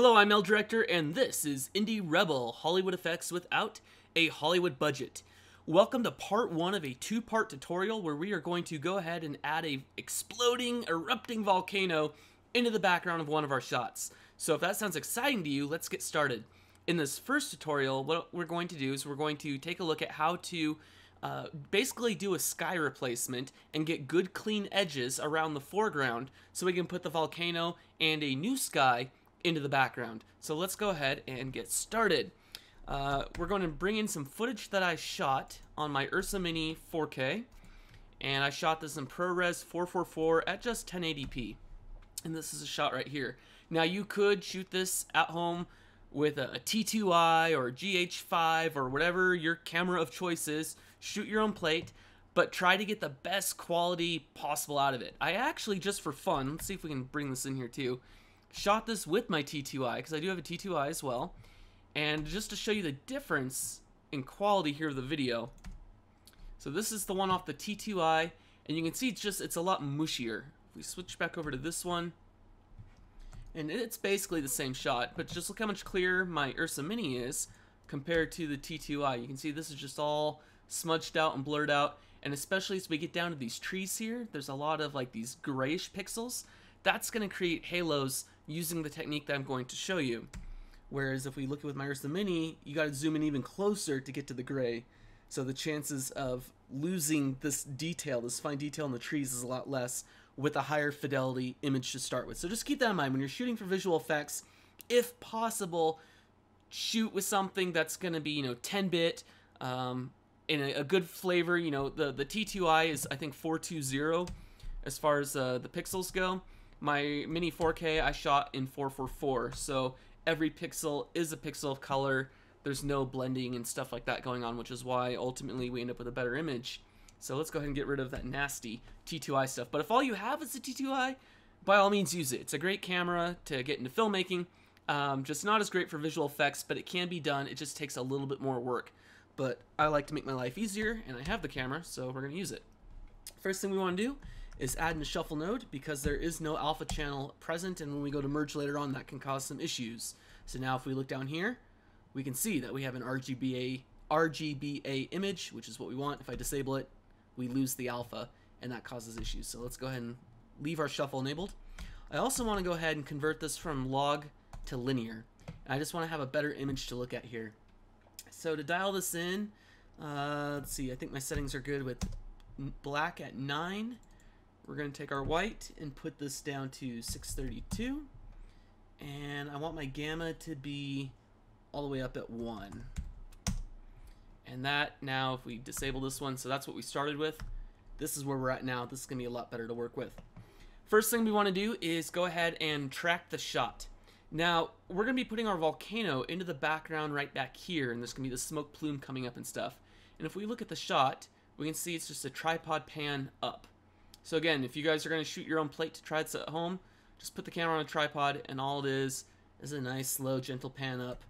Hello, I'm El Director, and this is Indie Rebel Hollywood Effects without a Hollywood budget. Welcome to part one of a two-part tutorial where we are going to go ahead and add a exploding, erupting volcano into the background of one of our shots. So if that sounds exciting to you, let's get started. In this first tutorial, what we're going to do is we're going to take a look at how to uh, basically do a sky replacement and get good clean edges around the foreground so we can put the volcano and a new sky into the background. So let's go ahead and get started. Uh, we're going to bring in some footage that I shot on my Ursa Mini 4K and I shot this in ProRes 444 at just 1080p and this is a shot right here. Now you could shoot this at home with a T2i or GH5 or whatever your camera of choice is, shoot your own plate, but try to get the best quality possible out of it. I actually, just for fun, let's see if we can bring this in here too, shot this with my T2i, because I do have a T2i as well, and just to show you the difference in quality here of the video. So this is the one off the T2i, and you can see it's just, it's a lot mushier. If we switch back over to this one, and it's basically the same shot, but just look how much clearer my Ursa Mini is compared to the T2i. You can see this is just all smudged out and blurred out, and especially as we get down to these trees here, there's a lot of like these grayish pixels. That's going to create halos using the technique that I'm going to show you. Whereas if we look at with my Ursa Mini, you got to zoom in even closer to get to the gray. So the chances of losing this detail, this fine detail in the trees is a lot less with a higher fidelity image to start with. So just keep that in mind when you're shooting for visual effects. If possible, shoot with something that's going to be, you know, 10-bit, um, in a, a, good flavor. You know, the, the T2i is, I think, 420 as far as uh, the pixels go. My Mini 4K I shot in 444, so every pixel is a pixel of color. There's no blending and stuff like that going on, which is why ultimately we end up with a better image. So let's go ahead and get rid of that nasty T2i stuff. But if all you have is a T2i, by all means use it. It's a great camera to get into filmmaking. Um, just not as great for visual effects, but it can be done. It just takes a little bit more work. But I like to make my life easier, and I have the camera, so we're going to use it. First thing we want to do is add a shuffle node because there is no alpha channel present, and when we go to merge later on, that can cause some issues. So now if we look down here, we can see that we have an RGBA, RGBA image, which is what we want. If I disable it, we lose the alpha and that causes issues. So let's go ahead and leave our shuffle enabled. I also want to go ahead and convert this from log to linear. I just want to have a better image to look at here. So to dial this in, uh, let's see, I think my settings are good with black at 9. We're going to take our white and put this down to 632. And I want my gamma to be all the way up at 1. And that now, if we disable this one, so that's what we started with. This is where we're at now. This is going to be a lot better to work with. First thing we want to do is go ahead and track the shot. Now, we're going to be putting our volcano into the background right back here, and there's going to be the smoke plume coming up and stuff. And if we look at the shot, we can see it's just a tripod pan up. So again, if you guys are going to shoot your own plate to try this at home, just put the camera on a tripod, and all it is is a nice, slow, gentle pan up.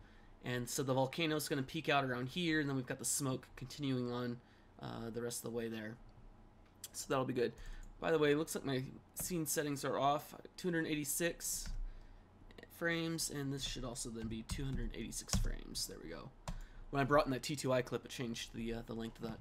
And so the volcano is going to peek out around here, and then we've got the smoke continuing on uh, the rest of the way there. So that'll be good. By the way, it looks like my scene settings are off. 286 frames, and this should also then be 286 frames. There we go. When I brought in that T2i clip, it changed the, uh, the length of that.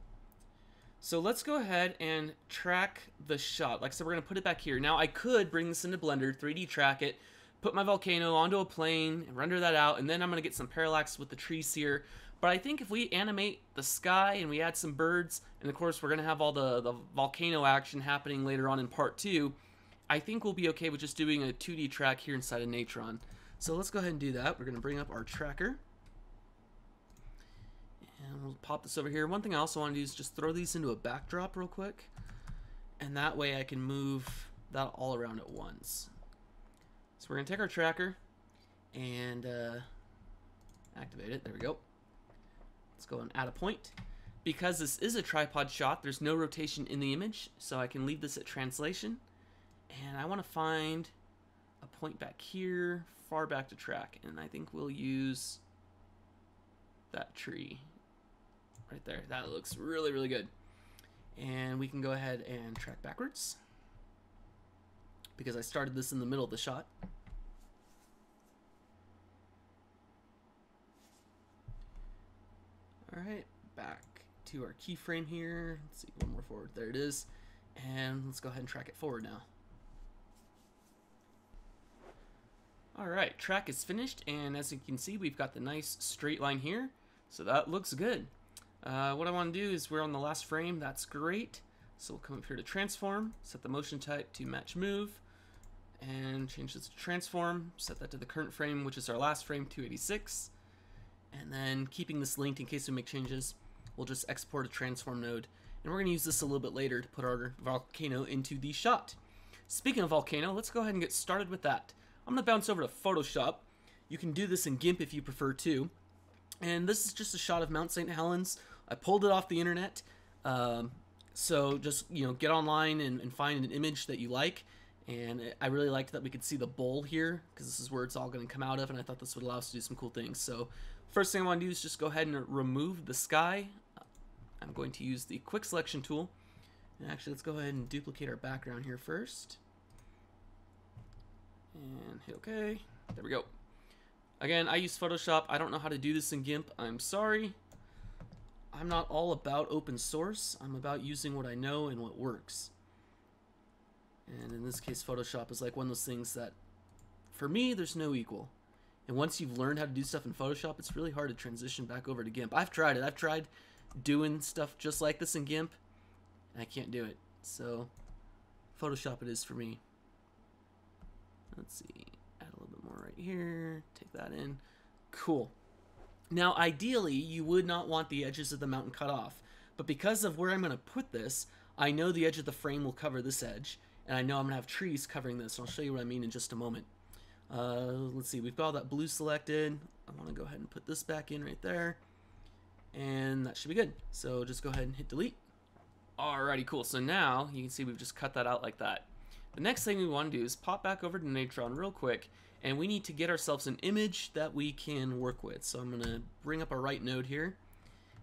So let's go ahead and track the shot. Like I said, we're going to put it back here. Now, I could bring this into Blender, 3D track it, put my volcano onto a plane, render that out, and then I'm going to get some parallax with the trees here. But I think if we animate the sky and we add some birds, and of course we're going to have all the, the volcano action happening later on in part 2, I think we'll be okay with just doing a 2D track here inside of Natron. So let's go ahead and do that. We're going to bring up our tracker. We'll pop this over here. One thing I also want to do is just throw these into a backdrop real quick. And that way I can move that all around at once. So we're going to take our tracker and uh, activate it. There we go. Let's go and add a point. Because this is a tripod shot, there's no rotation in the image, so I can leave this at translation. And I want to find a point back here, far back to track. And I think we'll use that tree right there. That looks really, really good. And we can go ahead and track backwards because I started this in the middle of the shot. All right, back to our keyframe here. Let's see, one more forward, there it is. And let's go ahead and track it forward now. All right, track is finished, and as you can see, we've got the nice straight line here, so that looks good. Uh, what I want to do is we're on the last frame, that's great. So we'll come up here to transform, set the motion type to match move, and change this to transform, set that to the current frame, which is our last frame, 286. And then keeping this linked in case we make changes, we'll just export a transform node. And we're going to use this a little bit later to put our volcano into the shot. Speaking of volcano, let's go ahead and get started with that. I'm going to bounce over to Photoshop. You can do this in GIMP if you prefer to. And this is just a shot of Mount St. Helens. I pulled it off the internet. Um, so just, you know, get online and, and, find an image that you like. And I really liked that we could see the bowl here because this is where it's all going to come out of. And I thought this would allow us to do some cool things. So first thing I want to do is just go ahead and remove the sky. I'm going to use the quick selection tool. And actually, let's go ahead and duplicate our background here first and hit OK. There we go. Again, I use Photoshop. I don't know how to do this in GIMP. I'm sorry. I'm not all about open source. I'm about using what I know and what works. And in this case, Photoshop is like one of those things that, for me, there's no equal. And once you've learned how to do stuff in Photoshop, it's really hard to transition back over to GIMP. I've tried it. I've tried doing stuff just like this in GIMP, and I can't do it. So, Photoshop it is for me. Let's see, little bit more right here, take that in. Cool. Now, ideally, you would not want the edges of the mountain cut off, but because of where I'm going to put this, I know the edge of the frame will cover this edge, and I know I'm going to have trees covering this, and I'll show you what I mean in just a moment. Uh, let's see, we've got all that blue selected. I want to go ahead and put this back in right there, and that should be good. So just go ahead and hit delete. Alrighty, cool. So now you can see we've just cut that out like that. The next thing we want to do is pop back over to Natron real quick, and we need to get ourselves an image that we can work with. So I'm going to bring up a write node here,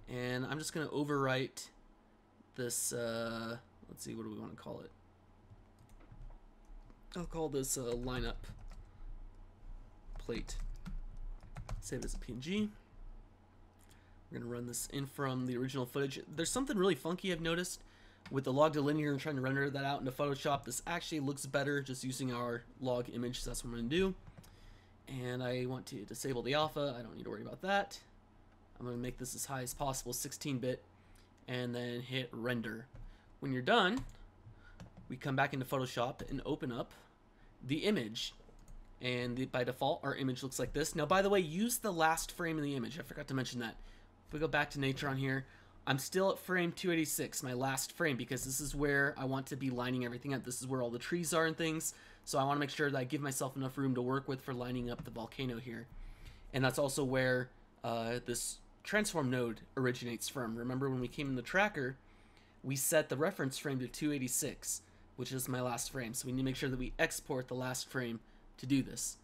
and I'm just going to overwrite this, uh, let's see, what do we want to call it? I'll call this a lineup plate. Save it as a PNG. We're going to run this in from the original footage. There's something really funky I've noticed with the log to linear and trying to render that out into Photoshop, this actually looks better just using our log image, so that's what I'm going to do. And I want to disable the alpha, I don't need to worry about that. I'm going to make this as high as possible, 16-bit, and then hit render. When you're done, we come back into Photoshop and open up the image. And the, by default, our image looks like this. Now, by the way, use the last frame in the image. I forgot to mention that. If we go back to Natron here, I'm still at frame 286, my last frame, because this is where I want to be lining everything up. This is where all the trees are and things, so I want to make sure that I give myself enough room to work with for lining up the volcano here. And that's also where uh, this transform node originates from. Remember when we came in the tracker, we set the reference frame to 286, which is my last frame. So we need to make sure that we export the last frame to do this.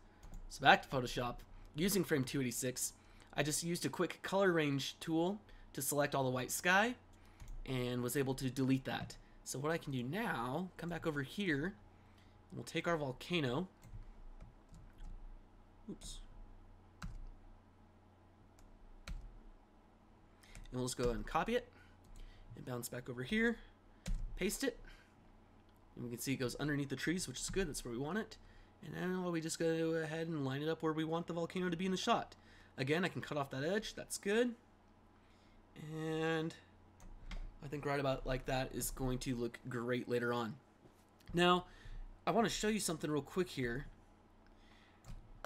So back to Photoshop, using frame 286, I just used a quick color range tool to select all the white sky and was able to delete that. So what I can do now, come back over here, and we'll take our volcano. Oops. And we'll just go and copy it and bounce back over here, paste it, and we can see it goes underneath the trees, which is good. That's where we want it. And then we just go ahead and line it up where we want the volcano to be in the shot. Again, I can cut off that edge. That's good. And I think right about like that is going to look great later on. Now, I want to show you something real quick here.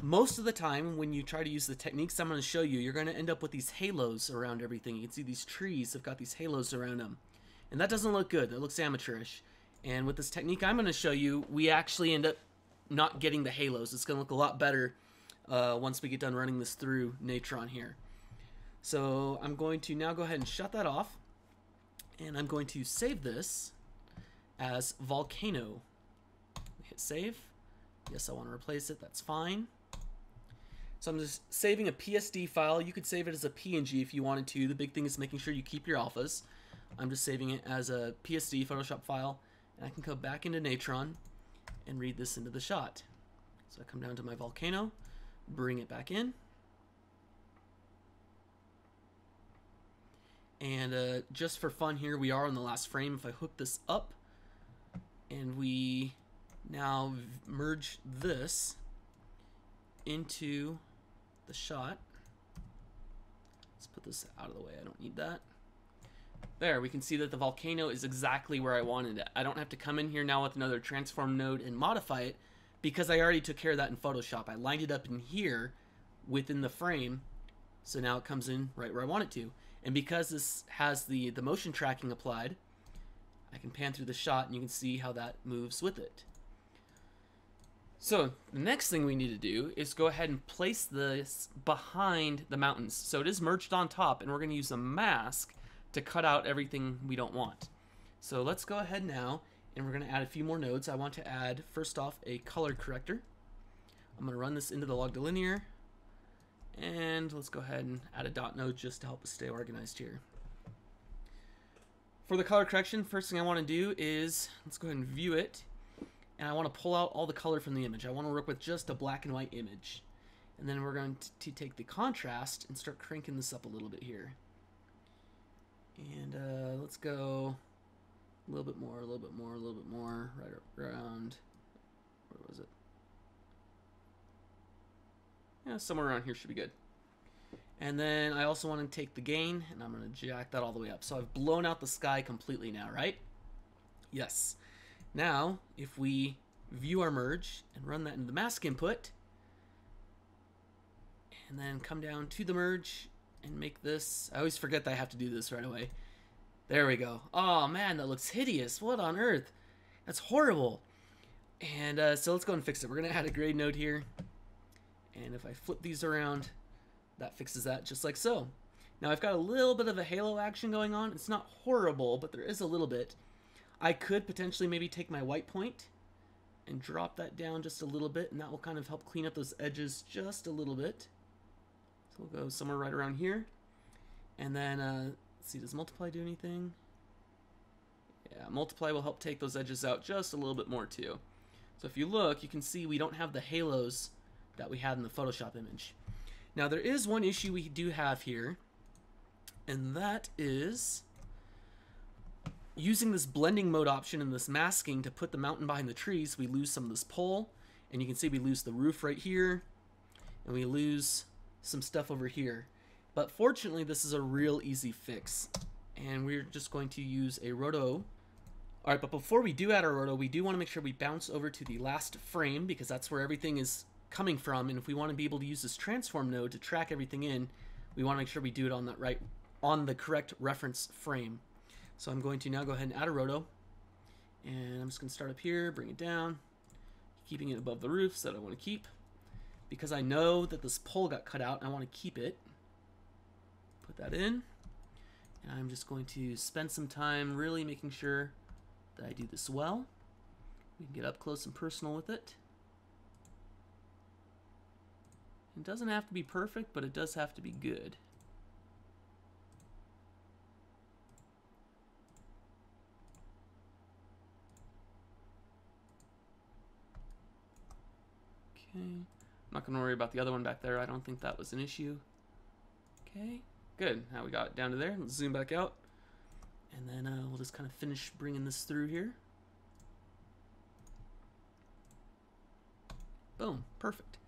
Most of the time, when you try to use the techniques I'm going to show you, you're going to end up with these halos around everything. You can see these trees have got these halos around them. And that doesn't look good. It looks amateurish. And with this technique I'm going to show you, we actually end up not getting the halos. It's going to look a lot better uh, once we get done running this through Natron here. So I'm going to now go ahead and shut that off. And I'm going to save this as Volcano. Hit save. Yes, I want to replace it. That's fine. So I'm just saving a PSD file. You could save it as a PNG if you wanted to. The big thing is making sure you keep your alphas. I'm just saving it as a PSD Photoshop file. And I can go back into Natron and read this into the shot. So I come down to my volcano, bring it back in. And uh, just for fun here, we are on the last frame. If I hook this up and we now merge this into the shot. Let's put this out of the way. I don't need that. There, we can see that the volcano is exactly where I wanted it. I don't have to come in here now with another transform node and modify it because I already took care of that in Photoshop. I lined it up in here within the frame, so now it comes in right where I want it to. And because this has the, the motion tracking applied, I can pan through the shot and you can see how that moves with it. So the next thing we need to do is go ahead and place this behind the mountains. So it is merged on top and we're going to use a mask to cut out everything we don't want. So let's go ahead now and we're going to add a few more nodes. I want to add first off a color corrector. I'm going to run this into the log delinear and let's go ahead and add a dot node just to help us stay organized here. For the color correction, first thing I want to do is let's go ahead and view it and I want to pull out all the color from the image. I want to work with just a black and white image. And then we're going to, take the contrast and start cranking this up a little bit here. And uh, let's go a little bit more, a little bit more, a little bit more, right around, where was it? Yeah, somewhere around here should be good. And then I also want to take the gain, and I'm going to jack that all the way up. So I've blown out the sky completely now, right? Yes. Now, if we view our merge and run that into the mask input, and then come down to the merge and make this, I always forget that I have to do this right away. There we go. Oh man, that looks hideous. What on earth? That's horrible. And uh, so let's go and fix it. We're gonna add a grade node here. And if I flip these around, that fixes that just like so. Now I've got a little bit of a halo action going on. It's not horrible, but there is a little bit. I could potentially maybe take my white point and drop that down just a little bit, and that will kind of help clean up those edges just a little bit. So we'll go somewhere right around here. And then, uh, let's see, does multiply do anything? Yeah, multiply will help take those edges out just a little bit more too. So if you look, you can see we don't have the halos that we had in the Photoshop image. Now there is one issue we do have here, and that is using this blending mode option and this masking to put the mountain behind the trees, we lose some of this pole. And you can see we lose the roof right here. And we lose some stuff over here. But fortunately, this is a real easy fix. And we're just going to use a roto. Alright, but before we do add our roto, we do want to make sure we bounce over to the last frame because that's where everything is coming from. And if we want to be able to use this transform node to track everything in, we want to make sure we do it on that right, on the correct reference frame. So I'm going to now go ahead and add a roto. And I'm just going to start up here, bring it down, keeping it above the roofs that I want to keep. Because I know that this pole got cut out, I want to keep it. Put that in. And I'm just going to spend some time really making sure that I do this well. We can get up close and personal with it. It doesn't have to be perfect, but it does have to be good. Okay. I'm not going to worry about the other one back there. I don't think that was an issue. Okay. Good. Now we got it down to there. Let's zoom back out. And then uh, we'll just kind of finish bringing this through here. Boom. Perfect.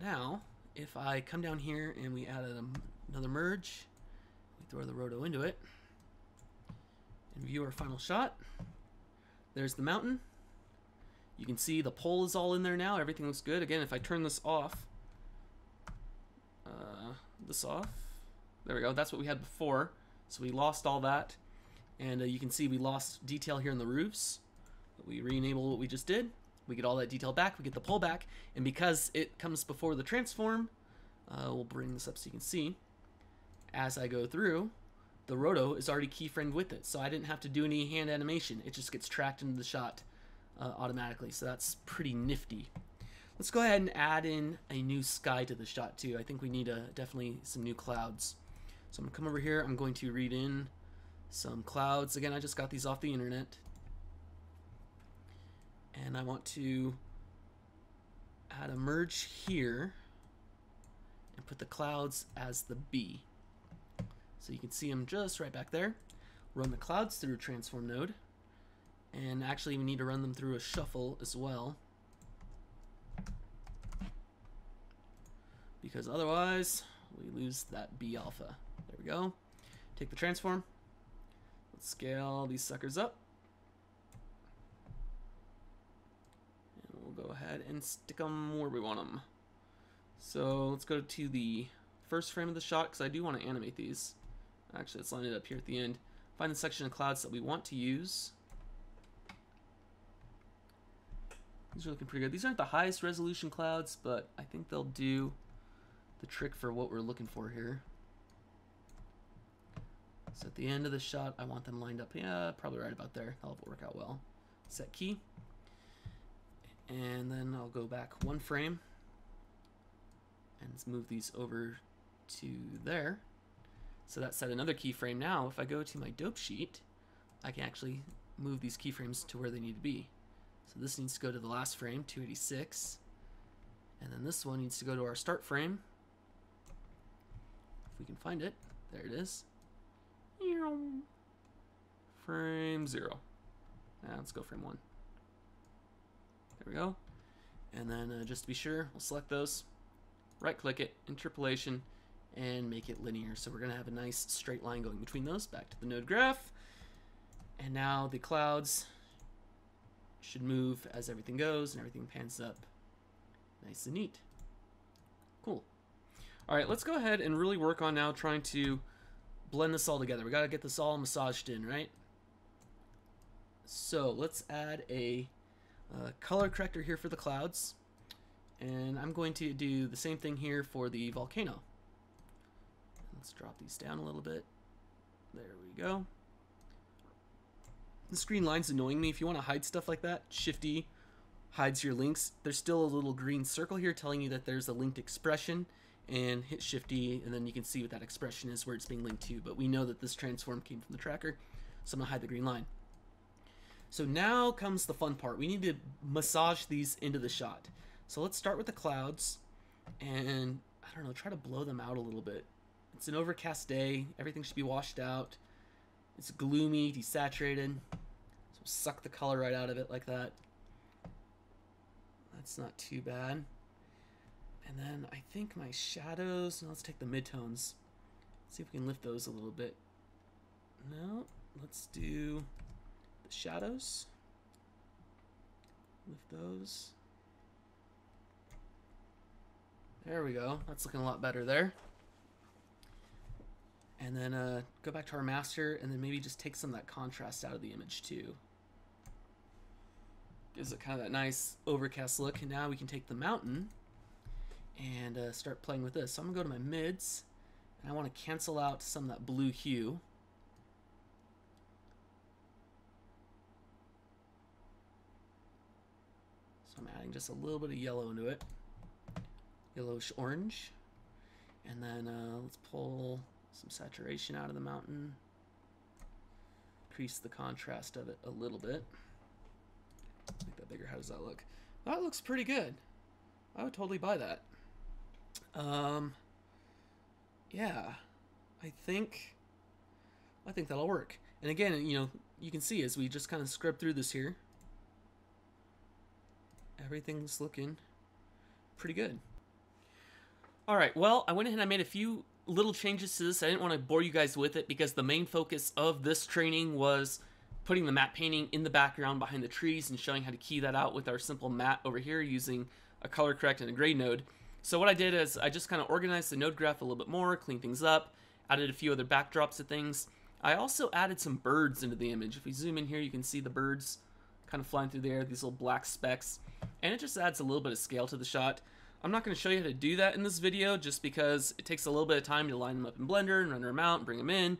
Now, if I come down here and we add a, another merge, we throw the roto into it, and view our final shot. There's the mountain. You can see the pole is all in there now. Everything looks good. Again, if I turn this off, uh, this off, there we go. That's what we had before. So we lost all that. And uh, you can see we lost detail here in the roofs. We re-enable what we just did. We get all that detail back. We get the pole back. And because it comes before the transform, uh, we'll bring this up so you can see. As I go through, the roto is already keyframed with it. So I didn't have to do any hand animation. It just gets tracked into the shot uh, automatically, so that's pretty nifty. Let's go ahead and add in a new sky to the shot too. I think we need a, definitely some new clouds. So I'm gonna come over here, I'm going to read in some clouds. Again, I just got these off the internet. And I want to add a merge here and put the clouds as the B. So you can see them just right back there. Run the clouds through transform node. And actually we need to run them through a shuffle as well. Because otherwise we lose that B alpha. There we go. Take the transform. Let's scale these suckers up. And we'll go ahead and stick them where we want them. So let's go to the first frame of the shot because I do want to animate these. Actually, let's line it up here at the end. Find the section of clouds that we want to use. These are looking pretty good. These aren't the highest resolution clouds, but I think they'll do the trick for what we're looking for here. So at the end of the shot, I want them lined up. Yeah, probably right about there. That'll work out well. Set key. And then I'll go back one frame and move these over to there. So that set another keyframe. Now, if I go to my dope sheet, I can actually move these keyframes to where they need to be. So this needs to go to the last frame, 286. And then this one needs to go to our start frame. If we can find it. There it is. Frame zero. Now let's go frame one. We go. And then uh, just to be sure, we'll select those, right click it, interpolation, and make it linear. So we're to have a nice straight line going between those. Back to the node graph. And now the clouds should move as everything goes and everything pans up nice and neat. Cool. All right, let's go ahead and really work on now trying to blend this all together. We got to get this all massaged in, right? So let's add a uh, color corrector here for the clouds. And I'm going to do the same thing here for the volcano. Let's drop these down a little bit. There we go. The screen line's annoying me. If you want to hide stuff like that, Shift-E hides your links. There's still a little green circle here telling you that there's a linked expression and hit Shift and then you can see what that expression is where it's being linked to. But we know that this transform came from the tracker, so I'm gonna hide the green line. So now comes the fun part. We need to massage these into the shot. So let's start with the clouds, and I don't know, try to blow them out a little bit. It's an overcast day. Everything should be washed out. It's gloomy, desaturated. So suck the color right out of it like that. That's not too bad. And then I think my shadows, now let's take the midtones. See if we can lift those a little bit. No, let's do the shadows. Lift those. There we go. That's looking a lot better there. And then uh, go back to our master and then maybe just take some of that contrast out of the image too. Gives it kind of that nice overcast look. And now we can take the mountain and uh, start playing with this. So I'm to go to my mids, and I want to cancel out some of that blue hue. I'm adding just a little bit of yellow into it, yellowish orange. And then uh, let's pull some saturation out of the mountain, increase the contrast of it a little bit. Make that bigger. How does that look? That looks pretty good. I would totally buy that. Um, yeah, I think, I think that'll work. And again, you know, you can see as we just kind of scrub through this here, everything's looking pretty good. All right, well, I went ahead and I made a few little changes to this. I didn't want to bore you guys with it because the main focus of this training was putting the matte painting in the background behind the trees and showing how to key that out with our simple matte over here using a color correct and a grade node. So what I did is I just kind of organized the node graph a little bit more, cleaned things up, added a few other backdrops to things. I also added some birds into the image. If we zoom in here, you can see the birds kind of flying through the air, these little black specks, and it just adds a little bit of scale to the shot. I'm not going to show you how to do that in this video just because it takes a little bit of time to line them up in Blender and render them out and bring them in.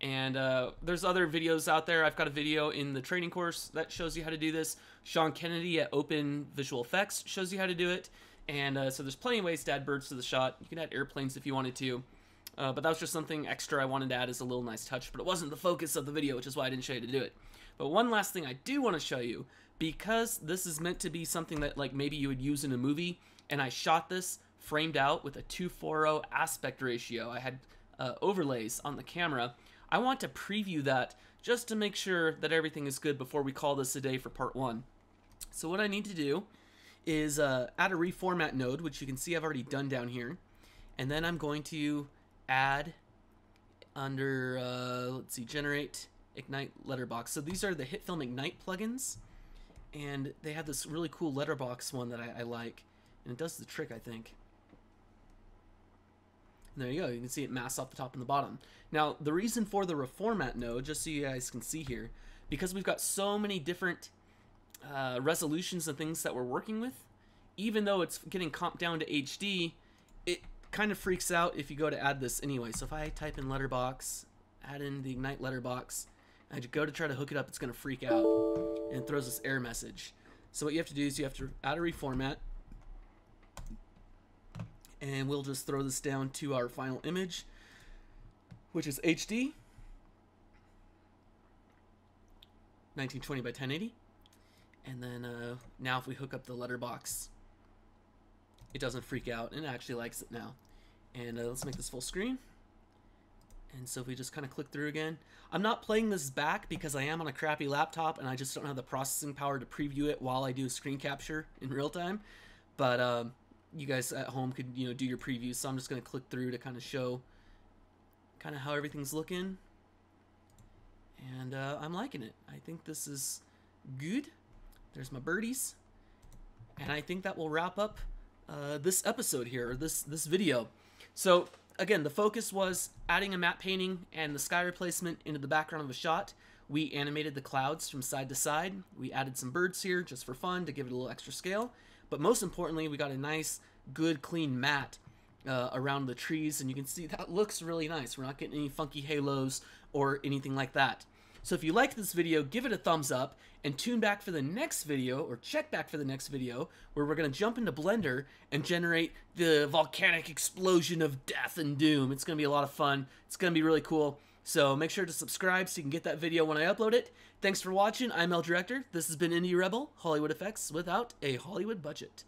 And uh, there's other videos out there. I've got a video in the training course that shows you how to do this. Sean Kennedy at Open Visual Effects shows you how to do it. And uh, so there's plenty of ways to add birds to the shot. You can add airplanes if you wanted to. Uh, but that was just something extra I wanted to add as a little nice touch. But it wasn't the focus of the video, which is why I didn't show you to do it. But one last thing I do want to show you, because this is meant to be something that like maybe you would use in a movie, and I shot this framed out with a 240 aspect ratio. I had uh, overlays on the camera. I want to preview that just to make sure that everything is good before we call this a day for part one. So what I need to do is uh, add a reformat node, which you can see I've already done down here. And then I'm going to add under, uh, let's see, generate Ignite letterbox. So these are the HitFilm Ignite plugins. And they have this really cool letterbox one that I, I like. And it does the trick, I think. And there you go. You can see it masks off the top and the bottom. Now, the reason for the reformat node, just so you guys can see here, because we've got so many different uh, resolutions and things that we're working with, even though it's getting comped down to HD, it kind of freaks out if you go to add this anyway. So if I type in letterbox, add in the Ignite letterbox, I go to try to hook it up, it's going to freak out and throws this error message. So what you have to do is you have to add a reformat and we'll just throw this down to our final image, which is HD 1920 by 1080. And then uh, now if we hook up the letterbox, it doesn't freak out and actually likes it now. And uh, let's make this full screen. And so if we just kind of click through again, I'm not playing this back because I am on a crappy laptop and I just don't have the processing power to preview it while I do a screen capture in real time. But um, you guys at home could you know do your previews. So I'm just going to click through to kind of show kind of how everything's looking. And uh, I'm liking it. I think this is good. There's my birdies. And I think that will wrap up uh, this episode here, or this, this video. So again, the focus was adding a matte painting and the sky replacement into the background of a shot. We animated the clouds from side to side. We added some birds here just for fun to give it a little extra scale. But most importantly, we got a nice, good, clean matte uh, around the trees, and you can see that looks really nice. We're not getting any funky halos or anything like that. So if you liked this video, give it a thumbs up and tune back for the next video or check back for the next video where we're going to jump into Blender and generate the volcanic explosion of death and doom. It's going to be a lot of fun. It's going to be really cool. So make sure to subscribe so you can get that video when I upload it. Thanks for watching. I'm El Director. This has been Indie Rebel, Hollywood Effects without a Hollywood budget.